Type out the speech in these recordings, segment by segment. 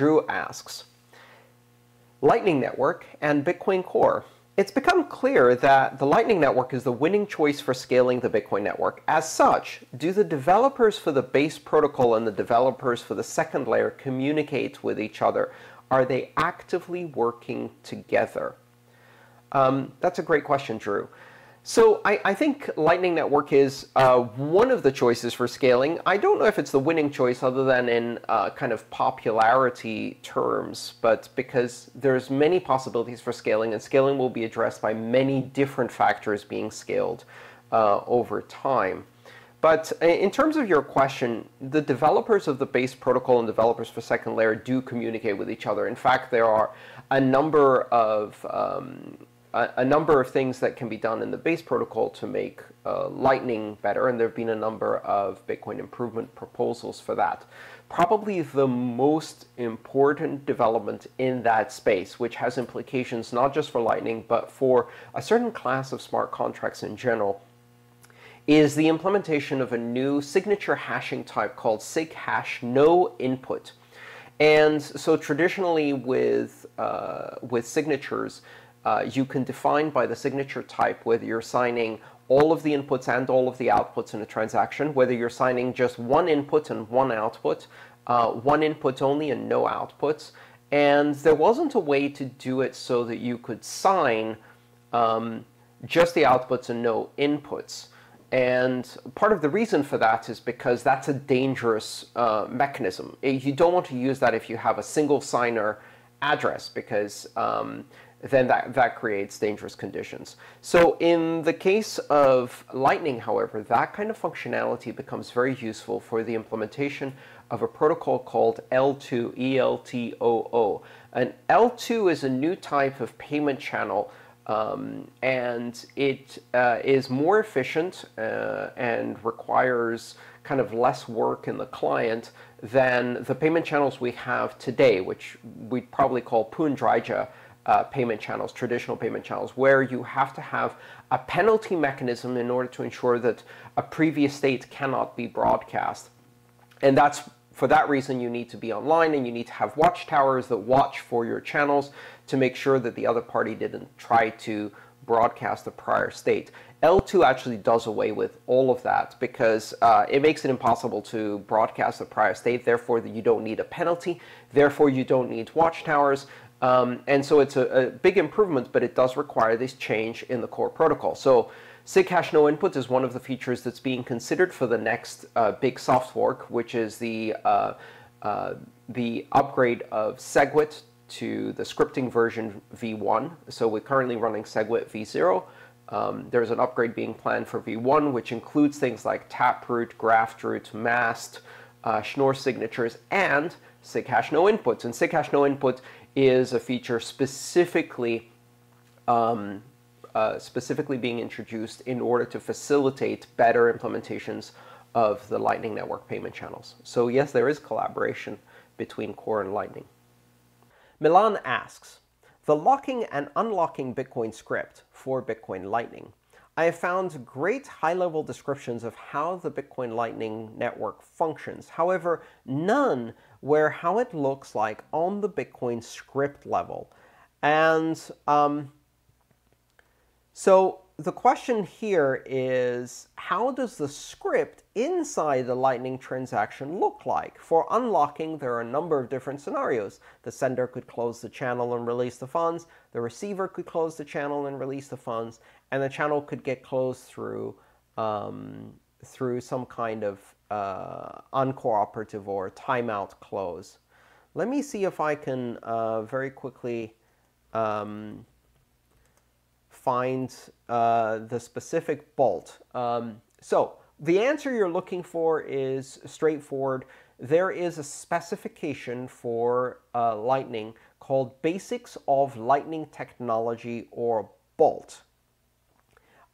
Drew asks, Lightning Network and Bitcoin Core. It's become clear that the Lightning Network is the winning choice for scaling the Bitcoin network. As such, do the developers for the base protocol and the developers for the second layer communicate with each other? Are they actively working together? Um, that's a great question, Drew. So I, I, think Lightning Network is uh, one of the choices for scaling. I don't know if it's the winning choice other than in uh, kind of popularity terms, but because there's many possibilities for scaling, and scaling will be addressed by many different factors being scaled uh, over time. But in terms of your question, the developers of the base protocol and developers for second layer do communicate with each other. In fact, there are a number of um, a, number of things that can be done in the base protocol to make uh, Lightning better, and there have been a number of Bitcoin improvement proposals for that. Probably the most important development in that space, which has implications not just for Lightning, but for a certain class of smart contracts in general, is the implementation of a new signature hashing type called SigHash no input. And so traditionally with, uh, with signatures, uh, you can define by the signature type whether you're signing all of the inputs and all of the outputs in a transaction, whether you're signing just one input and one output, uh, one input only and no outputs. And there wasn't a way to do it so that you could sign um, just the outputs and no inputs. And part of the reason for that is because that's a dangerous uh, mechanism. You don't want to use that if you have a single signer address because um, then that, that creates dangerous conditions. So in the case of Lightning, however, that kind of functionality becomes very useful for the implementation of a protocol called eltoo, E-L-T-O-O. And eltoo is a new type of payment channel um, and it uh, is more efficient uh, and requires kind of less work in the client than the payment channels we have today, which we'd probably call Poon-Dryja uh, payment channels, traditional payment channels, where you have to have a penalty mechanism in order to ensure that a previous state cannot be broadcast. And that's for that reason you need to be online and you need to have watchtowers that watch for your channels to make sure that the other party didn't try to broadcast the prior state. eltoo actually does away with all of that because uh, it makes it impossible to broadcast the prior state, therefore you don't need a penalty, therefore you don't need watchtowers, um, and so it's a, a, big improvement, but it does require this change in the core protocol. So SigHash no input is one of the features that's being considered for the next uh, big soft fork, which is the, uh, uh, the upgrade of SegWit to the scripting version v1. So we're currently running SegWit v0. Um, there's an upgrade being planned for v1, which includes things like Taproot, Graftroot, MAST, uh, Schnorr signatures, and SigHash no inputs. And SigHash no input is a feature specifically um, uh, specifically being introduced in order to facilitate better implementations of the Lightning Network payment channels. So yes, there is collaboration between Core and Lightning. Milan asks, the locking and unlocking Bitcoin script for Bitcoin Lightning. I have found great high-level descriptions of how the Bitcoin Lightning Network functions. However, none where how it looks like on the Bitcoin script level. And um, so the question here is, how does the script inside the Lightning transaction look like? For unlocking, there are a number of different scenarios. The sender could close the channel and release the funds. The receiver could close the channel and release the funds. And the channel could get closed through, um, through some kind of uh, uncooperative or timeout close. Let me see if I can uh, very quickly um, find uh, the specific bolt. Um, so the answer you're looking for is straightforward. There is a specification for uh, Lightning called Basics of Lightning Technology or BOLT.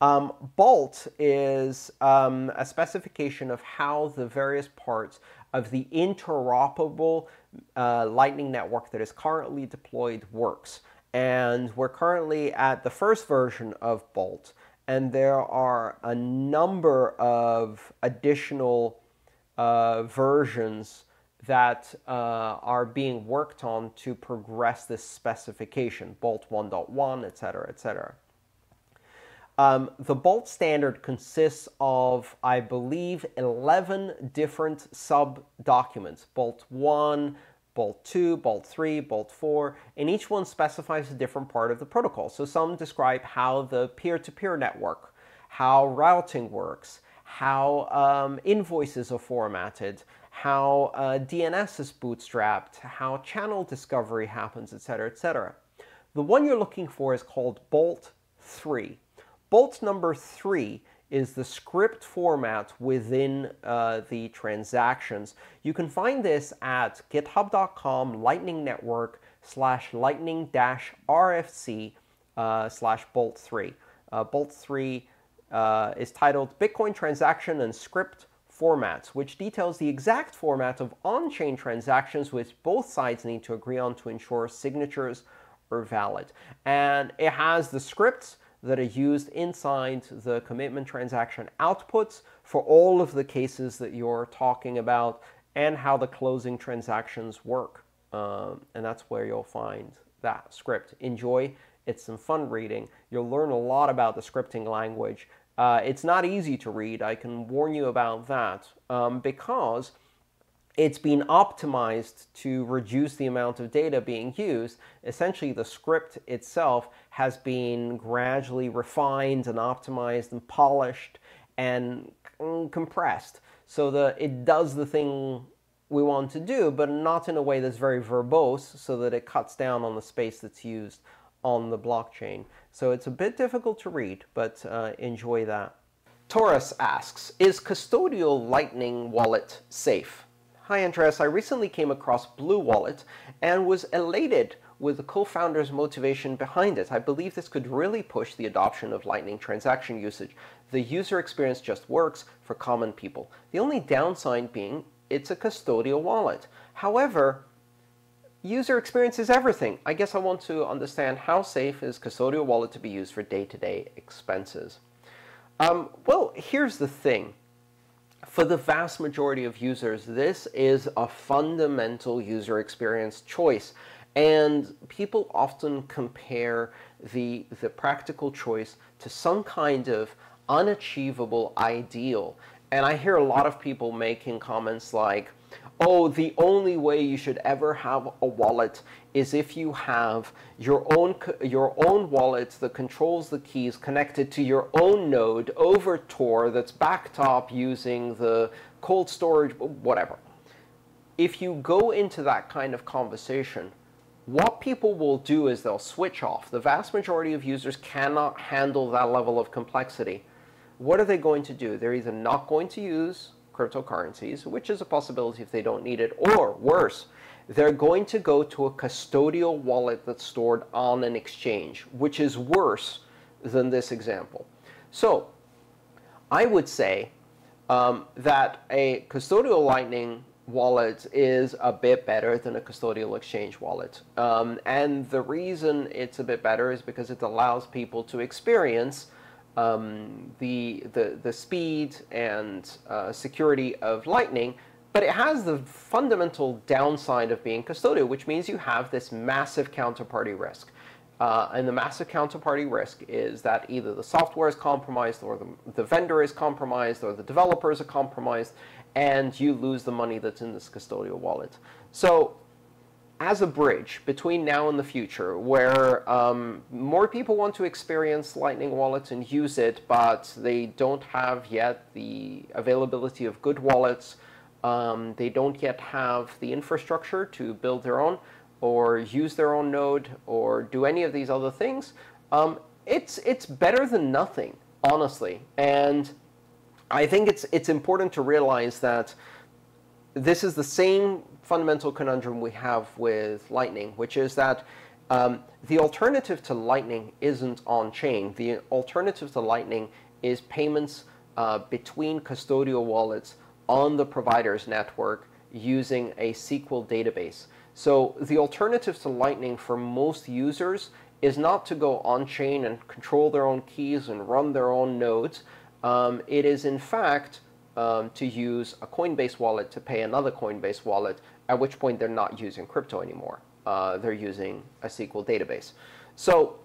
Um, Bolt is um, a specification of how the various parts of the interoperable uh, Lightning Network that is currently deployed works. And we're currently at the first version of Bolt, and there are a number of additional uh, versions that uh, are being worked on to progress this specification, Bolt 1.1, etc., etc. Um, the Bolt standard consists of, I believe, 11 different sub-documents, Bolt 1, Bolt 2, Bolt 3, Bolt 4, and each one specifies a different part of the protocol. So some describe how the peer-to-peer -peer network, how routing works, how um, invoices are formatted, how uh, DNS is bootstrapped, how channel discovery happens, etc., etc. The one you're looking for is called Bolt 3. Bolt number 3 is the script format within uh, the transactions. You can find this at github.com lightning network slash lightning dash RFC uh, slash bolt 3. Uh, bolt 3 uh, is titled Bitcoin Transaction and Script formats, which details the exact format of on-chain transactions which both sides need to agree on to ensure signatures are valid. And it has the scripts that are used inside the commitment transaction outputs for all of the cases that you're talking about and how the closing transactions work. Um, and that's where you'll find that script. Enjoy. It's some fun reading. You'll learn a lot about the scripting language uh, it's not easy to read, I can warn you about that, um, because it's been optimized to reduce the amount of data being used. Essentially, the script itself has been gradually refined and optimized and polished and compressed so that it does the thing we want to do, but not in a way that's very verbose so that it cuts down on the space that's used on the blockchain. So it's a bit difficult to read, but uh, enjoy that. Taurus asks, is custodial Lightning wallet safe? Hi Andreas, I recently came across BlueWallet and was elated with the co-founder's motivation behind it. I believe this could really push the adoption of Lightning transaction usage. The user experience just works for common people. The only downside being it's a custodial wallet. However, user experience is everything. I guess I want to understand how safe is custodial wallet to be used for day-to-day -day expenses. Um, well, here's the thing. For the vast majority of users, this is a fundamental user experience choice. And people often compare the, the practical choice to some kind of unachievable ideal. And I hear a lot of people making comments like, oh, the only way you should ever have a wallet is if you have your own, your own wallet that controls the keys connected to your own node over Tor that's backed up using the cold storage, whatever. If you go into that kind of conversation, what people will do is they'll switch off. The vast majority of users cannot handle that level of complexity. What are they going to do? They're either not going to use cryptocurrencies, which is a possibility if they don't need it, or worse, they're going to go to a custodial wallet that's stored on an exchange, which is worse than this example. So I would say um, that a custodial Lightning wallet is a bit better than a custodial exchange wallet. Um, and the reason it's a bit better is because it allows people to experience um, the, the, the speed and uh, security of Lightning, but it has the fundamental downside of being custodial, which means you have this massive counterparty risk. Uh, and the massive counterparty risk is that either the software is compromised, or the, the vendor is compromised, or the developers are compromised, and you lose the money that's in this custodial wallet. So as a bridge between now and the future, where um, more people want to experience Lightning wallets and use it, but they don't have yet the availability of good wallets, um, they don't yet have the infrastructure to build their own, or use their own node, or do any of these other things, um, it's, it's better than nothing, honestly. And I think it's, it's important to realize that this is the same fundamental conundrum we have with Lightning, which is that um, the alternative to Lightning isn't on-chain. The alternative to Lightning is payments uh, between custodial wallets on the provider's network using a SQL database. So the alternative to Lightning for most users is not to go on-chain and control their own keys and run their own nodes. Um, it is, in fact, um, to use a Coinbase wallet to pay another Coinbase wallet, at which point they're not using crypto anymore. Uh, they're using a SQL database. So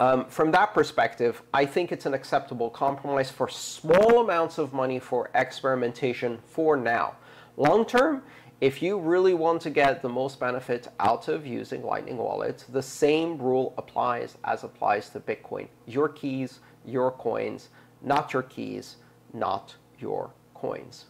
um, from that perspective, I think it's an acceptable compromise for small amounts of money for experimentation for now. Long term, if you really want to get the most benefit out of using Lightning Wallet, the same rule applies as applies to Bitcoin. Your keys, your coins, not your keys, not your coins.